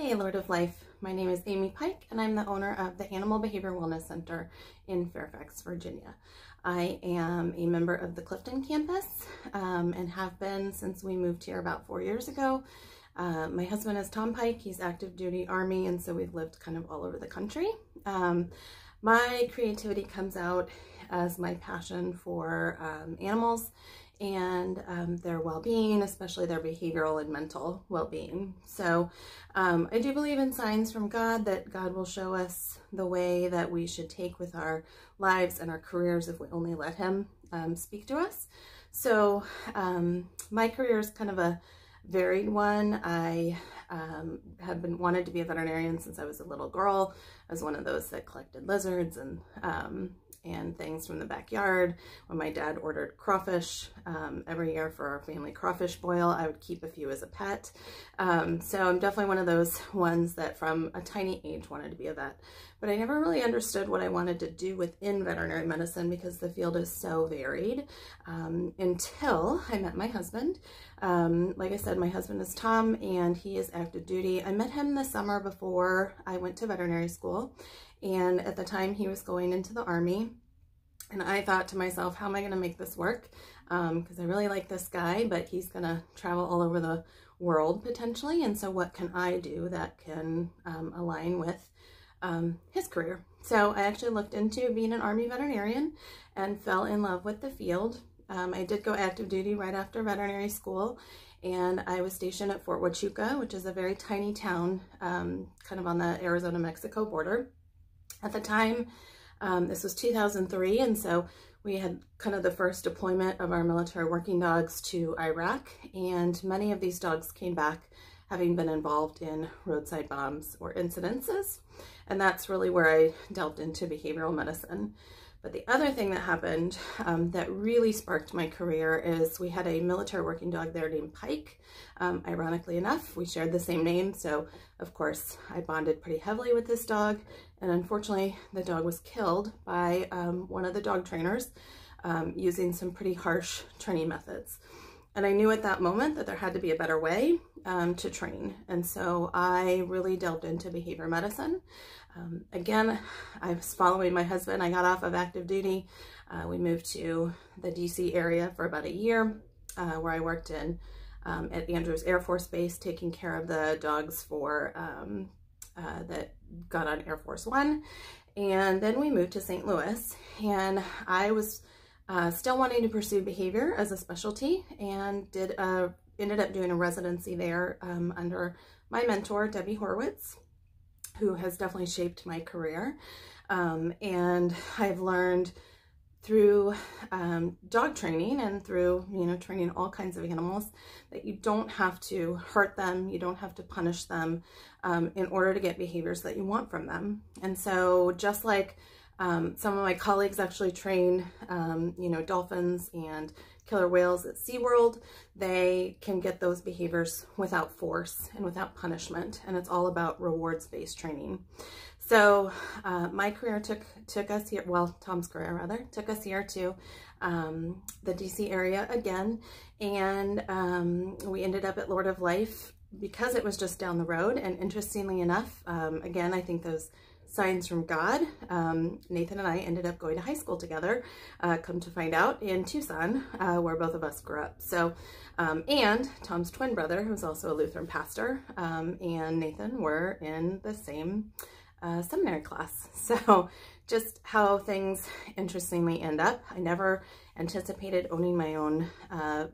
Hey, Lord of Life. My name is Amy Pike, and I'm the owner of the Animal Behavior Wellness Center in Fairfax, Virginia. I am a member of the Clifton campus um, and have been since we moved here about four years ago. Uh, my husband is Tom Pike. He's active duty Army, and so we've lived kind of all over the country. Um, my creativity comes out as my passion for um, animals and um, their well-being, especially their behavioral and mental well-being. So um, I do believe in signs from God that God will show us the way that we should take with our lives and our careers if we only let him um, speak to us. So um, my career is kind of a varied one. I um, have been wanted to be a veterinarian since I was a little girl. I was one of those that collected lizards and um, and things from the backyard. When my dad ordered crawfish um, every year for our family crawfish boil, I would keep a few as a pet. Um, so I'm definitely one of those ones that from a tiny age wanted to be a vet. But I never really understood what I wanted to do within veterinary medicine because the field is so varied um, until I met my husband. Um, like I said, my husband is Tom and he is active duty. I met him the summer before I went to veterinary school and at the time he was going into the army. And I thought to myself, how am I going to make this work? Because um, I really like this guy, but he's going to travel all over the world potentially. And so what can I do that can um, align with um, his career? So I actually looked into being an Army veterinarian and fell in love with the field. Um, I did go active duty right after veterinary school and I was stationed at Fort Huachuca, which is a very tiny town um, kind of on the Arizona-Mexico border. At the time, um, this was 2003, and so we had kind of the first deployment of our military working dogs to Iraq, and many of these dogs came back having been involved in roadside bombs or incidences. And that's really where I delved into behavioral medicine. But the other thing that happened um, that really sparked my career is we had a military working dog there named Pike. Um, ironically enough, we shared the same name. So of course I bonded pretty heavily with this dog. And unfortunately the dog was killed by um, one of the dog trainers um, using some pretty harsh training methods. And I knew at that moment that there had to be a better way um, to train. And so I really delved into behavior medicine. Um, again, I was following my husband. I got off of active duty. Uh, we moved to the DC area for about a year uh, where I worked in um, at Andrews Air Force Base taking care of the dogs for um, uh, that got on Air Force One. And then we moved to St. Louis and I was uh, still wanting to pursue behavior as a specialty and did a, ended up doing a residency there um, under my mentor, Debbie Horwitz who has definitely shaped my career. Um, and I've learned through um, dog training and through, you know, training all kinds of animals that you don't have to hurt them, you don't have to punish them um, in order to get behaviors that you want from them. And so just like um, some of my colleagues actually train, um, you know, dolphins and killer whales at SeaWorld, they can get those behaviors without force and without punishment. And it's all about rewards-based training. So uh, my career took took us here, well, Tom's career rather, took us here to um, the DC area again. And um, we ended up at Lord of Life because it was just down the road. And interestingly enough, um, again, I think those Signs from God. Um, Nathan and I ended up going to high school together, uh, come to find out, in Tucson, uh, where both of us grew up. So, um, and Tom's twin brother, who's also a Lutheran pastor, um, and Nathan were in the same uh, seminary class. So just how things interestingly end up. I never anticipated owning my own uh,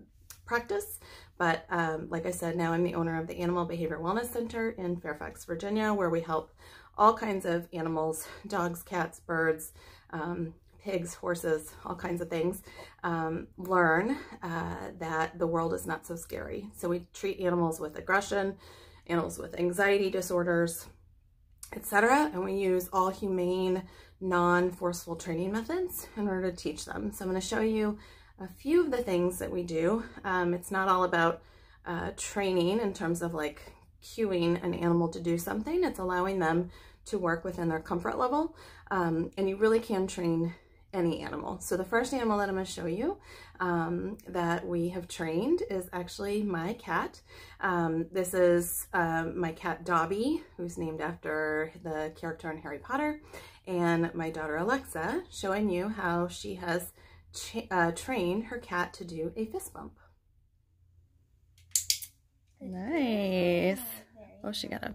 practice, but um, like I said, now I'm the owner of the Animal Behavior Wellness Center in Fairfax, Virginia, where we help all kinds of animals, dogs, cats, birds, um, pigs, horses, all kinds of things, um, learn uh, that the world is not so scary. So we treat animals with aggression, animals with anxiety disorders, etc. And we use all humane, non-forceful training methods in order to teach them. So I'm going to show you a few of the things that we do. Um, it's not all about uh, training in terms of like cueing an animal to do something. It's allowing them to work within their comfort level. Um, and you really can train any animal. So the first animal that I'm going to show you um, that we have trained is actually my cat. Um, this is uh, my cat Dobby, who's named after the character in Harry Potter, and my daughter Alexa, showing you how she has uh, trained her cat to do a fist bump. Nice. Oh, she got a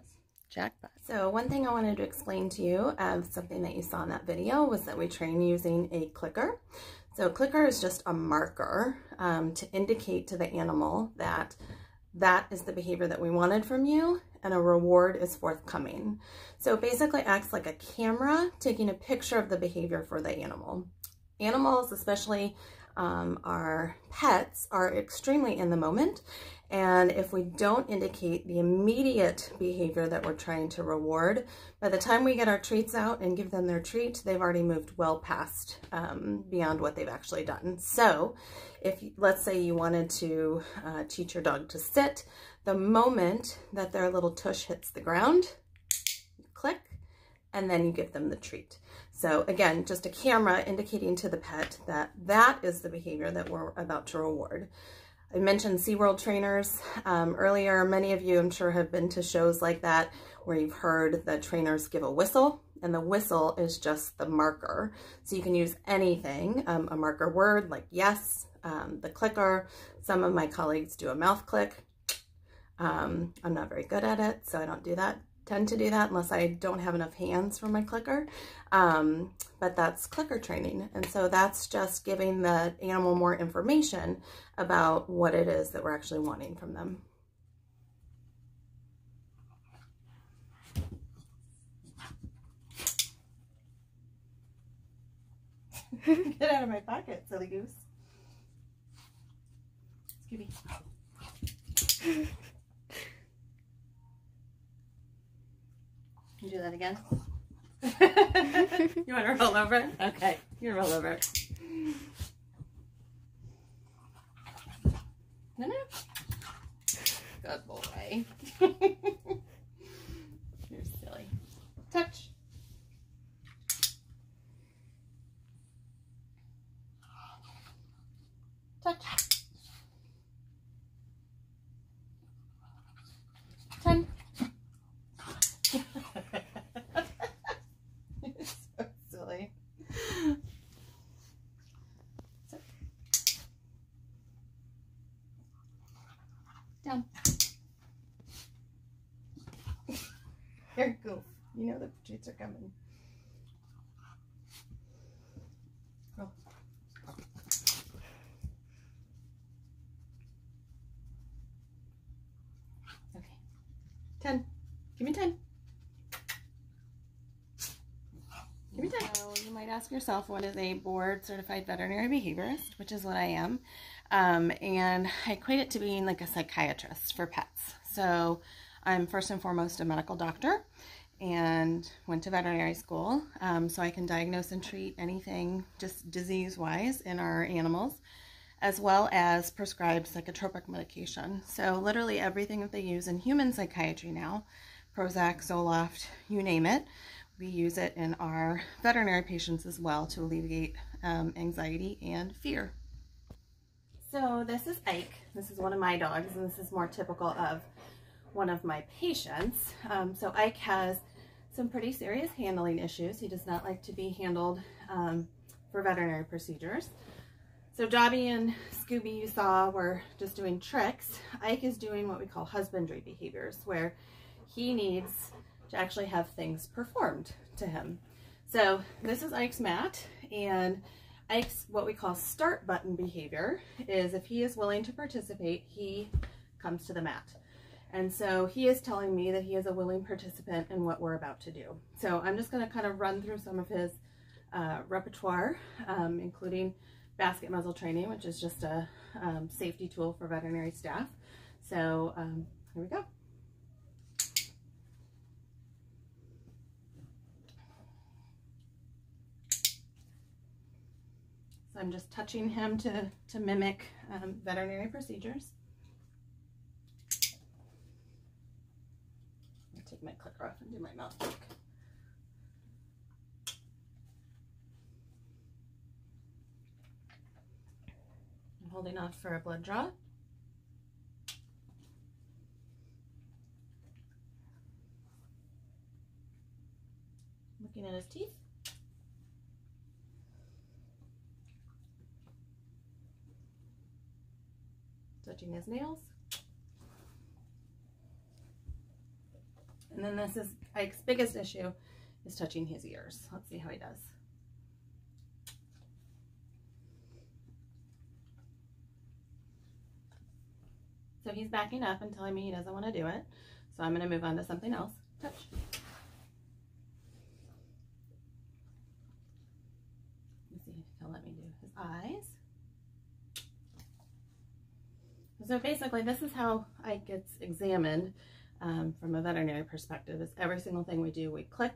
jackpot. So one thing I wanted to explain to you of something that you saw in that video was that we train using a clicker. So a clicker is just a marker um, to indicate to the animal that that is the behavior that we wanted from you and a reward is forthcoming. So it basically acts like a camera taking a picture of the behavior for the animal. Animals, especially um, our pets, are extremely in the moment and if we don't indicate the immediate behavior that we're trying to reward, by the time we get our treats out and give them their treat, they've already moved well past um, beyond what they've actually done. So if let's say you wanted to uh, teach your dog to sit, the moment that their little tush hits the ground, click, and then you give them the treat. So again, just a camera indicating to the pet that that is the behavior that we're about to reward. I mentioned SeaWorld trainers um, earlier. Many of you, I'm sure, have been to shows like that where you've heard the trainers give a whistle and the whistle is just the marker. So you can use anything, um, a marker word like yes, um, the clicker. Some of my colleagues do a mouth click. Um, I'm not very good at it, so I don't do that tend to do that unless I don't have enough hands for my clicker. Um, but that's clicker training. And so that's just giving the animal more information about what it is that we're actually wanting from them. Get out of my pocket, silly goose. Scooby. You do that again? you want to roll over? Okay, you roll over. No, no. Good boy. You're silly. Touch. Down. Here, go. You know the treats are coming. Go. Okay. Ten. Give me ten. Give me ten. So you might ask yourself, what is a board certified veterinary behaviorist, which is what I am. Um, and I equate it to being like a psychiatrist for pets. So I'm first and foremost a medical doctor and went to veterinary school um, so I can diagnose and treat anything just disease-wise in our animals as well as prescribe psychotropic medication. So literally everything that they use in human psychiatry now, Prozac, Zoloft, you name it, we use it in our veterinary patients as well to alleviate um, anxiety and fear. So this is Ike. This is one of my dogs, and this is more typical of one of my patients. Um, so Ike has some pretty serious handling issues. He does not like to be handled um, for veterinary procedures. So Dobby and Scooby you saw were just doing tricks. Ike is doing what we call husbandry behaviors, where he needs to actually have things performed to him. So this is Ike's mat, and Ike's what we call start button behavior is if he is willing to participate, he comes to the mat. And so he is telling me that he is a willing participant in what we're about to do. So I'm just going to kind of run through some of his uh, repertoire, um, including basket muzzle training, which is just a um, safety tool for veterinary staff. So um, here we go. I'm just touching him to, to mimic um, veterinary procedures. I'll take my clicker off and do my mouth work. I'm holding off for a blood draw. Looking at his teeth. Touching his nails. And then this is Ike's biggest issue is touching his ears. Let's see how he does. So he's backing up and telling me he doesn't want to do it. So I'm going to move on to something else. Touch. Let's see if he'll let me do his eyes. So basically this is how Ike gets examined um, from a veterinary perspective is every single thing we do, we click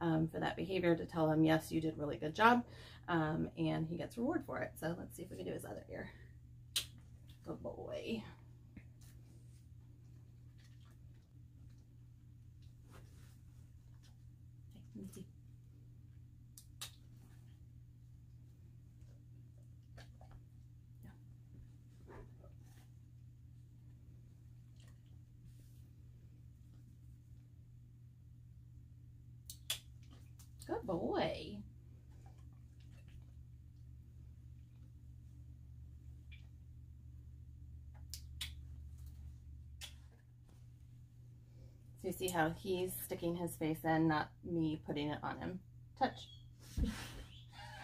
um, for that behavior to tell him, yes, you did really good job. Um, and he gets reward for it. So let's see if we can do his other ear. Good boy. Good boy. So you see how he's sticking his face in, not me putting it on him. Touch.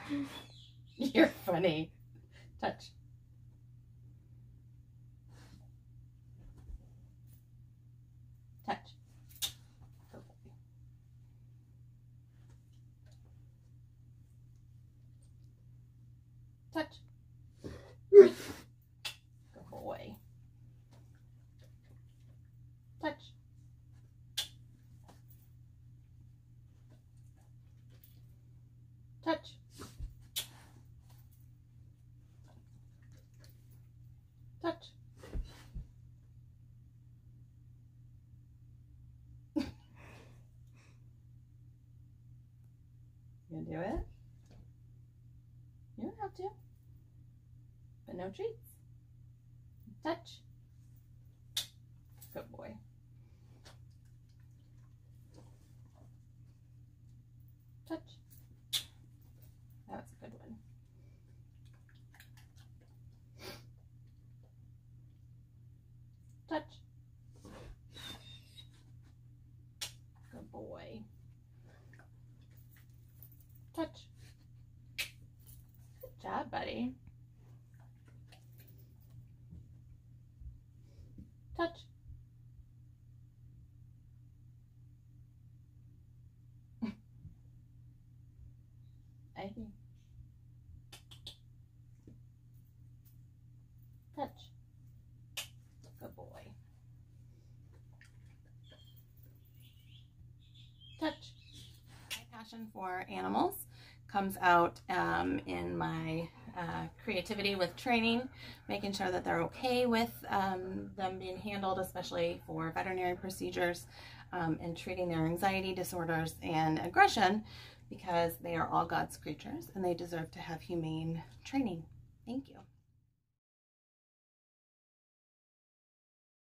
You're funny. Touch. Touch. Touch. Touch. Touch. you gonna do it? You don't have to no treats. Touch. Good boy. Touch. That's a good one. Touch. Good boy. Touch. Good job, buddy. Touch. I think. Touch. Good boy. Touch. My passion for animals comes out um, in my uh, creativity with training, making sure that they're okay with um, them being handled, especially for veterinary procedures, um, and treating their anxiety disorders and aggression because they are all God's creatures and they deserve to have humane training. Thank you.